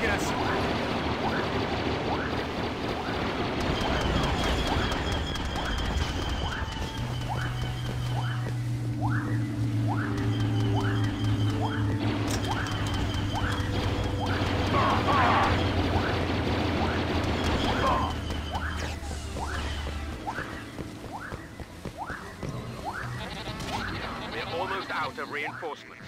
guess. We're almost out of reinforcements.